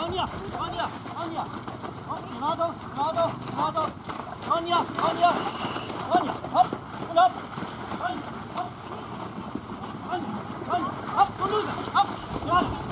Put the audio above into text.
Anja! Anja! Anja! 好走。